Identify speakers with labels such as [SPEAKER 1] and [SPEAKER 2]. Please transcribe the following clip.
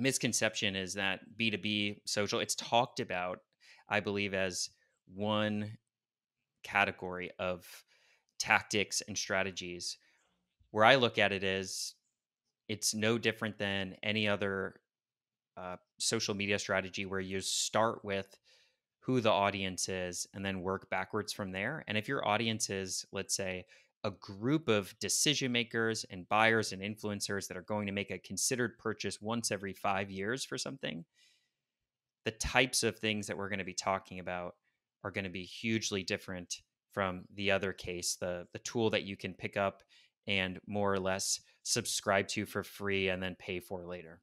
[SPEAKER 1] misconception is that B2B social, it's talked about, I believe, as one category of tactics and strategies. Where I look at it is it's no different than any other uh, social media strategy where you start with who the audience is and then work backwards from there. And if your audience is, let's say, a group of decision makers and buyers and influencers that are going to make a considered purchase once every five years for something, the types of things that we're going to be talking about are going to be hugely different from the other case, the the tool that you can pick up and more or less subscribe to for free and then pay for later.